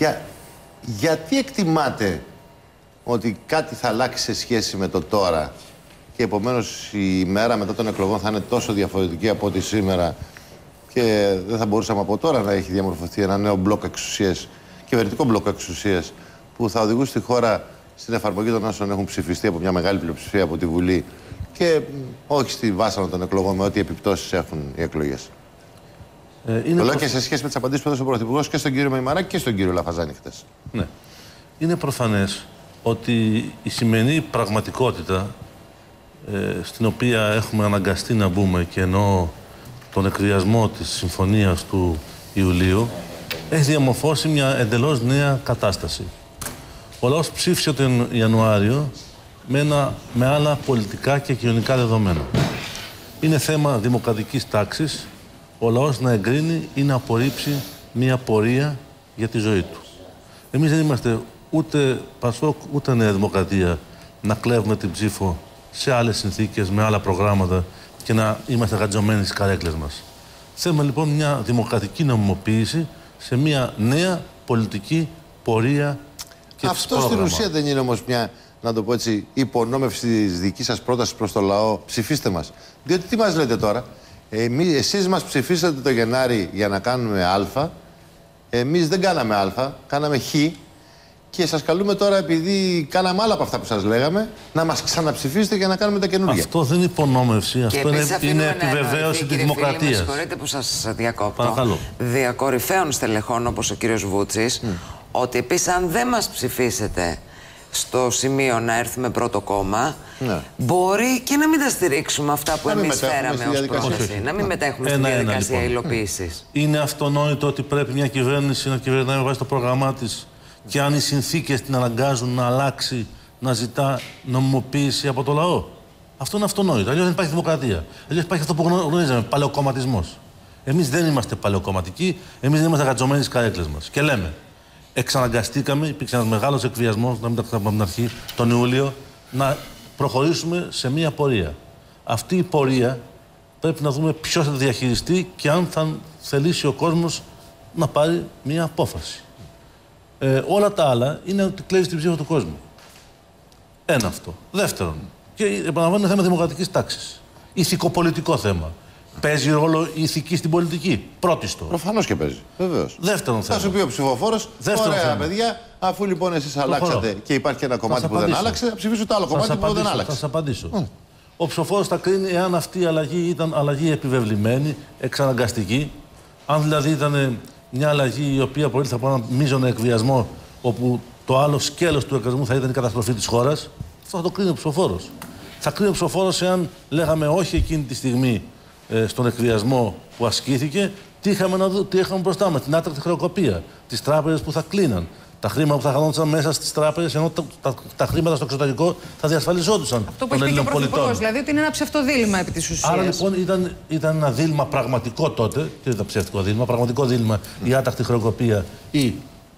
Για, γιατί εκτιμάτε ότι κάτι θα αλλάξει σε σχέση με το τώρα και επομένως η μέρα μετά των εκλογών θα είναι τόσο διαφορετική από ό,τι σήμερα και δεν θα μπορούσαμε από τώρα να έχει διαμορφωθεί ένα νέο μπλοκ εξουσίας, κυβερνητικό μπλοκ εξουσίας που θα οδηγούσε τη χώρα στην εφαρμογή των όσων έχουν ψηφιστεί από μια μεγάλη πλειοψηφία από τη Βουλή και όχι στη βάσανα των εκλογών με ό,τι επιπτώσεις έχουν οι εκλογές. Ε, είναι το λέω και σε σχέση με τις απαντήσεις που έδωσε ο Πρωθυπουργός και στον κύριο Μαϊμαράκη και στον κύριο Λαφαζάνη χτες. Ναι. Είναι προφανές ότι η σημερινή πραγματικότητα ε, στην οποία έχουμε αναγκαστεί να μπούμε και ενώ τον εκβιασμό της συμφωνίας του Ιουλίου έχει διαμορφώσει μια εντελώς νέα κατάσταση. Ο λαός ψήφισε τον Ιανουάριο με, ένα, με άλλα πολιτικά και κοινωνικά δεδομένα. Είναι θέμα δημοκρατικής τάξης ο λαός να εγκρίνει ή να απορρίψει μια πορεία για τη ζωή του. Εμείς δεν είμαστε ούτε Πασόκ ούτε Νέα Δημοκρατία να κλέβουμε την ψήφο σε άλλες συνθήκες, με άλλα προγράμματα και να είμαστε γατζωμένοι στις καρέκλες μας. Θέλουμε λοιπόν μια δημοκρατική νομιμοποίηση σε μια νέα πολιτική πορεία και Αυτό στην ουσία δεν είναι όμως μια, να το πω έτσι, υπονόμευση της δικής σας πρότασης προς το λαό. Ψηφίστε μας. Διότι τι μας λέτε τώρα; Εμείς, εσείς μας ψηφίσατε το Γενάρη για να κάνουμε Α. Εμείς δεν κάναμε Α, κάναμε Χ. Και σας καλούμε τώρα, επειδή κάναμε άλλα από αυτά που σας λέγαμε, να μας ξαναψηφίσετε για να κάνουμε τα καινούργια. Αυτό δεν είναι υπονόμευση. Αυτό είναι, είναι επιβεβαίωση της δημοκρατίας. Με συγχωρείτε που σας διακόπτω. Παρακαλώ. Διακορυφαίων στελεχών όπως ο κύριος Βούτσης, ότι επίσης αν δεν μας ψηφίσετε στο σημείο να έρθουμε πρώτο κόμμα, ναι. μπορεί και να μην τα στηρίξουμε αυτά που εμείς φέραμε ως πρόταση. Να μην μετέχουμε στη διαδικασία λοιπόν. υλοποίησης. Είναι αυτονόητο ότι πρέπει μια κυβέρνηση να κυβερνάει βάσει το πρόγραμμά της και αν οι συνθήκες την αναγκάζουν να αλλάξει, να ζητά νομιμοποίηση από το λαό. Αυτό είναι αυτονόητο. Αλλιώς δεν υπάρχει δημοκρατία. Αλλιώς υπάρχει αυτό που γνωρίζαμε, παλαιοκομματισμός. Εμείς δεν είμαστε παλαιοκομματικοί, εμείς δεν είμαστε γατζωμένοι στις καρέκλες μας. Και λέμε, εξαναγκαστήκαμε, υπήρξε ένας μεγάλος εκβιασμός, να μην τα ξαναπάμε από την αρχή, τον Ιούλιο, να προχωρήσουμε σε μία πορεία. Αυτή η πορεία πρέπει να δούμε ποιος θα διαχειριστεί και αν θα θελήσει ο κόσμος να πάρει μία απόφαση. Ε, όλα τα άλλα είναι ότι κλέβει την ψήφο του κόσμου. Ένα αυτό. Δεύτερον, και επαναλαμβάνω είναι θέμα δημοκρατικής τάξης. Ηθικοπολιτικό θέμα. Παίζει ρόλο η ηθική στην πολιτική. Πρώτιστο. Προφανώς και παίζει. Βεβαίως. Δεύτερον θέμα. Θα σου πει ο ψηφοφόρος, ωραία θέμα. παιδιά, αφού λοιπόν εσείς αλλάξατε και υπάρχει ένα κομμάτι που δεν άλλαξε, θα ψηφίσω το άλλο κομμάτι που δεν άλλαξε. Θα σας απαντήσω. Mm. Ο ψηφοφόρος θα κρίνει εάν αυτή η αλλαγή ήταν αλλαγή επιβεβλημένη, εξαναγκαστική. Αν δηλαδή ήταν μια αλλαγή η οποία προήλθε από έναν μείζονο εκβιασμό, όπου το άλλο σκέλος του εκβιασμού θα ήταν η καταστροφή της χώρας, αυτό θα το κρίνει ο ψηφοφόρος. Θα κρίνει ο ψηφοφόρος εάν λέγαμε όχι εκείνη τη στιγμή ε, στον εκβιασμό που ασκήθηκε, τι είχαμε, να δω, τι είχαμε μπροστά μας, την άτρακτη χρεοκοπία, τις τράπεζες που θα κλείναν, τα χρήματα που θα χανόντουσαν μέσα στις τράπεζες, ενώ τα, τα, τα, χρήματα στο εξωτερικό θα διασφαλιζόντουσαν. Αυτό που έχει και ο Πρωθυπουργός, δηλαδή ότι είναι ένα ψευτοδήλημα επί της ουσίας. Άρα λοιπόν ήταν, ήταν ένα δίλημα πραγματικό τότε, και δεν ήταν ψεύτικο δίλημα, πραγματικό δίλημα mm. η άτακτη χρεοκοπία ή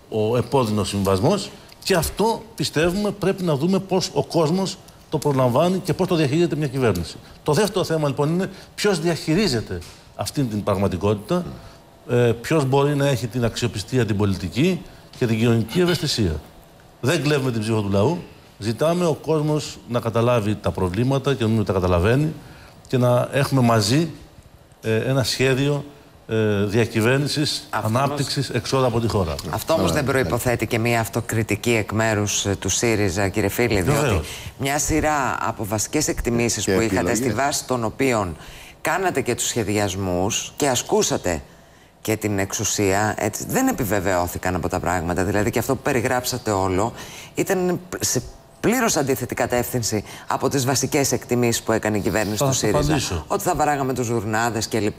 ο επώδυνος συμβασμός. Και αυτό πιστεύουμε πρέπει να δούμε πώς ο κόσμος το προλαμβάνει και πώς το διαχειρίζεται μια κυβέρνηση. Το δεύτερο θέμα λοιπόν είναι ποιος διαχειρίζεται αυτή την πραγματικότητα, ε, ποιος μπορεί να έχει την αξιοπιστία την πολιτική και την κοινωνική ευαισθησία. Δεν κλέβουμε την ψήφο του λαού. Ζητάμε ο κόσμος να καταλάβει τα προβλήματα και να τα καταλαβαίνει και να έχουμε μαζί ε, ένα σχέδιο ε, διακυβέρνησης, ανάπτυξης εξόδου από τη χώρα. Αυτό όμως δεν προποθέτει και μια αυτοκριτική εκ μέρους ε, του ΣΥΡΙΖΑ, κύριε Φίλη, διότι μια σειρά από βασικές εκτιμήσεις που είχατε, στη βάση των οποίων κάνατε και τους σχεδιασμούς και ασκούσατε και την εξουσία, έτσι, δεν επιβεβαιώθηκαν από τα πράγματα. Δηλαδή και αυτό που περιγράψατε όλο ήταν σε πλήρως αντίθετη κατεύθυνση από τις βασικές εκτιμήσεις που έκανε η κυβέρνηση του ΣΥΡΙΖΑ. Ότι θα βαράγαμε τους γουρνάδε κλπ.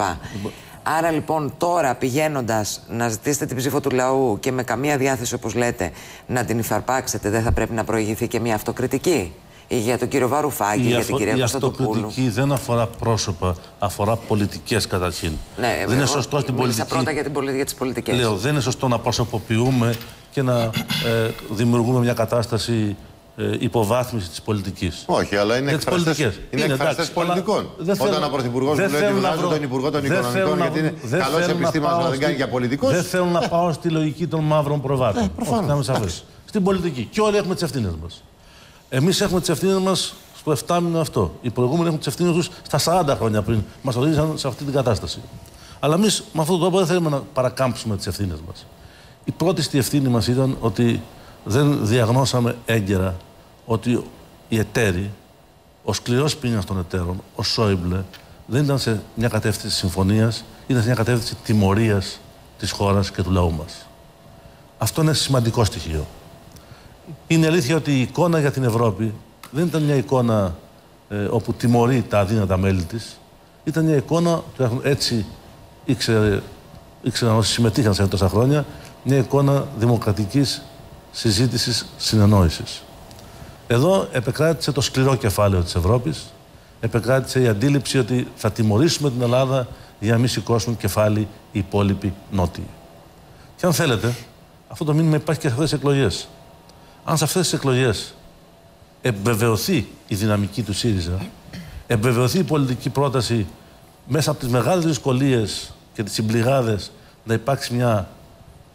Άρα λοιπόν τώρα πηγαίνοντας να ζητήσετε την ψήφο του λαού και με καμία διάθεση όπως λέτε να την υφαρπάξετε, δεν θα πρέπει να προηγηθεί και μια αυτοκριτική; Ή για τον κύριο Βαρουφάκη, η για την κυρία Κωνσταντοπούλου. Η αυτοκριτική δεν αφορά πρόσωπα, αφορά πολιτικές καταρχήν. Ναι, δεν είναι σωστό στην πολιτική. πρώτα για, την, για τις πολιτικές. Λέω, δεν είναι σωστό να προσωποποιούμε και να ε, δημιουργούμε μια κατάσταση ε, υποβάθμιση της πολιτικής. Όχι, αλλά είναι εκφραστέ είναι εκφραστές πολιτικών. Όταν ο Πρωθυπουργός μου λέει ότι βγάζω τον Υπουργό των Οικονομικών γιατί είναι καλός επιστήμονας, αλλά δεν κάνει για πολιτικό. Δεν θέλω να πάω στη λογική των μαύρων προβάτων. Ε, Στην πολιτική. Και όλοι έχουμε τις ευθύνες μας. Εμείς έχουμε τις ευθύνες μας στο 7 μήνο αυτό. Οι προηγούμενοι έχουν τις ευθύνες τους στα 40 χρόνια πριν. Μας οδήγησαν σε αυτή την κατάσταση. Αλλά εμείς με αυτόν τον τρόπο δεν θέλουμε να παρακάμψουμε τις ευθύνες μας. Η πρώτη στη ευθύνη μας ήταν ότι δεν διαγνώσαμε έγκαιρα ότι οι εταίροι, ο σκληρός πίνας των εταίρων, ο Σόιμπλε, δεν ήταν σε μια κατεύθυνση συμφωνίας, ήταν σε μια κατεύθυνση τιμωρίας της χώρας και του λαού μας. Αυτό είναι σημαντικό στοιχείο. Είναι αλήθεια ότι η εικόνα για την Ευρώπη δεν ήταν μια εικόνα ε, όπου τιμωρεί τα αδύνατα μέλη της. Ήταν μια εικόνα, έτσι ήξερε, ήξεραν όσοι συμμετείχαν σε τόσα χρόνια, μια εικόνα δημοκρατικής συζήτησης, συνεννόησης. Εδώ επεκράτησε το σκληρό κεφάλαιο της Ευρώπης, επεκράτησε η αντίληψη ότι θα τιμωρήσουμε την Ελλάδα για να μην σηκώσουν κεφάλι οι υπόλοιποι νότιοι. Και αν θέλετε, αυτό το μήνυμα υπάρχει και σε αυτές τις εκλογές. Αν σε αυτές τις εκλογές εμπεβαιωθεί η δυναμική του ΣΥΡΙΖΑ, εμπεβαιωθεί η πολιτική πρόταση μέσα από τις μεγάλες δυσκολίες και τις συμπληγάδες να υπάρξει μια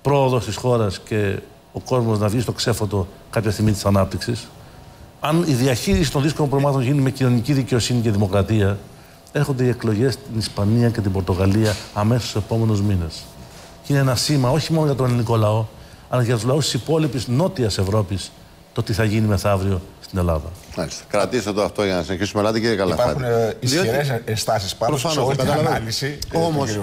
πρόοδος της χώρας και ο κόσμος να βγει στο ξέφωτο κάποια στιγμή της ανάπτυξης, αν η διαχείριση των δύσκολων προβλημάτων γίνει με κοινωνική δικαιοσύνη και δημοκρατία, έρχονται οι εκλογές στην Ισπανία και την Πορτογαλία αμέσως στους επόμενους μήνες. Και είναι ένα σήμα όχι μόνο για τον ελληνικό λαό, αλλά και για τους λαούς της υπόλοιπης νότιας Ευρώπης το τι θα γίνει μεθαύριο στην Ελλάδα. Μάλιστα. Κρατήστε το αυτό για να συνεχίσουμε. Ελλάδα, κύριε Καλαφάτη. Υπάρχουν ισχυρές ενστάσει πάνω σε όλη την ανάλυση. Όμως,